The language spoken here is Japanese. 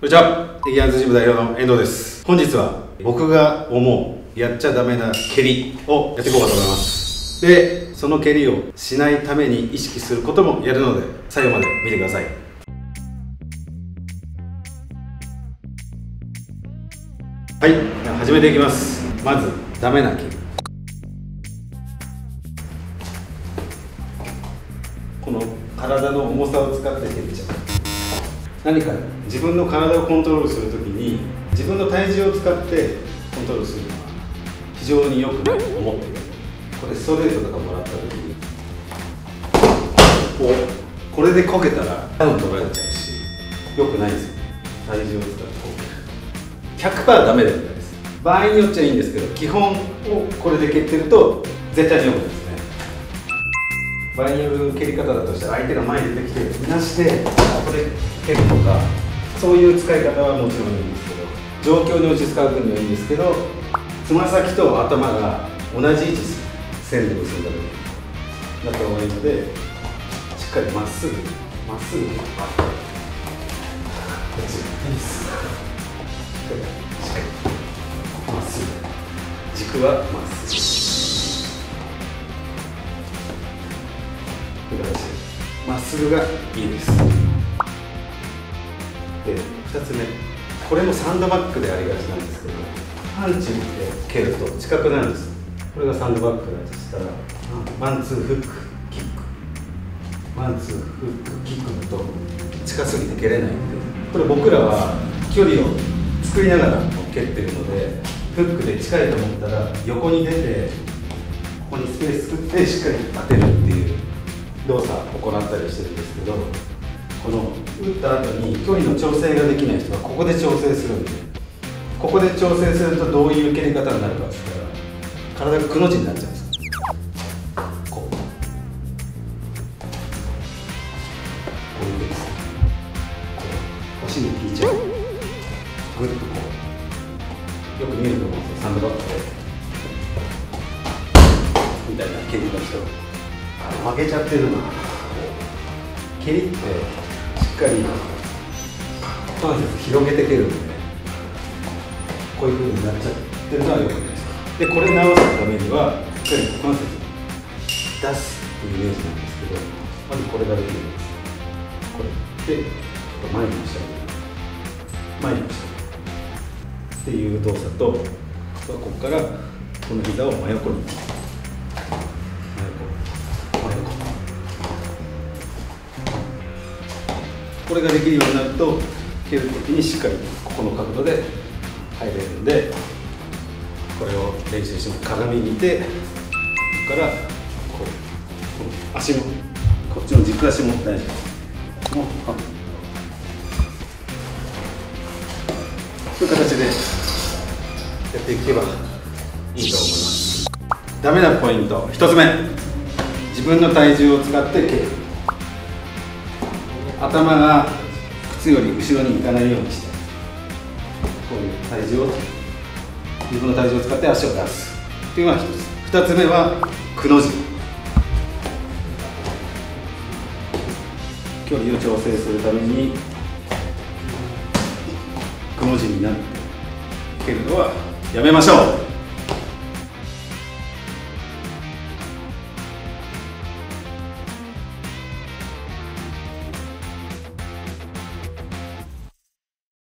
こんにちは。テキアンズジム代表の遠藤です。本日は僕が思うやっちゃダメな蹴りをやっていこうかと思います。でその蹴りをしないために意識することもやるので最後まで見てください。はい。では始めていきます。まずダメな蹴り。この体の重さを使って蹴っちゃう。何か自分の体をコントロールするときに自分の体重を使ってコントロールするのは非常によくないと思っている。これストレートとかもらったときにおこれでこけたらダウン取られちゃうしよくないですよ。体重を使ってこける。100%ダメではないです。場合によっちゃいいんですけど基本をこれで蹴ってると絶対に良くないです。場合による蹴り方だとしたら相手が前に出てきていなしてこれ蹴るとかそういう使い方はもちろんいいんですけど状況に落ち着かう分にはいいんですけどつま先と頭が同じ位置線で結んだ時だった方がいいのでしっかりまっすぐまっすぐこっちいいっす。しっかりまっすぐ軸はまっすぐ。すぐがいいです。で2つ目。これもサンドバッグでありがちなんですけどパンチで蹴ると近くなるんです。これがサンドバッグだとしたらワンツーフックキック。ワンツーフックキックだと近すぎて蹴れないんでこれ僕らは距離を作りながら蹴ってるのでフックで近いと思ったら横に出てここにスペース作ってしっかり当てるっていう。動作を行ったりしてるんですけどこの打った後に距離の調整ができない人はここで調整するんでここで調整するとどういう蹴り方になるかって言ったら体がくの字になっちゃうんですこう。こういうですこう。腰に引いちゃう。グッとこう。よく見ると思うんですよ。サンドバッグで。みたいな蹴りの人。負けちゃってるな。蹴りってしっかり股関節広げて蹴るんで。こういう風になっちゃってるのはよくないです。でこれ直すためにはしっかり股関節出すっていうイメージなんですけどまずこれができるんですこれ。で前に押してあげる前に押してあげるっていう動作とここからこの膝を真横に。れができるようになると蹴るときにしっかりここの角度で入れるんでこれを練習しても鏡見てここからこうこの足もこっちの軸足も大丈夫もうこういう形でやっていけばいいと思います。ダメなポイント1つ目。自分の体重を使って蹴る頭が靴より後ろに行かないようにしてこういう体重を自分の体重を使って足を出す。っていうのが一つ。二つ目はくの字。距離を調整する。ためにくの字になって蹴るのはやめましょう。